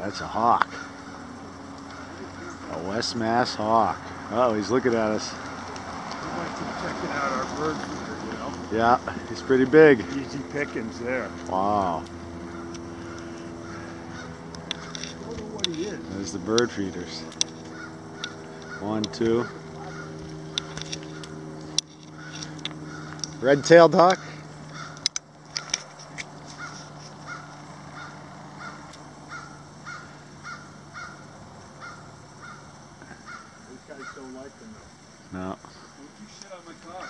That's a hawk. A West Mass hawk. Oh, he's looking at us. We went to checking out our bird feeder, you know. Yeah, he's pretty big. Easy pickings there. Wow. I don't know what he is. There's the bird feeders. One, two. Red-tailed hawk. Guys don't like them though. No. Don't you shit on my car.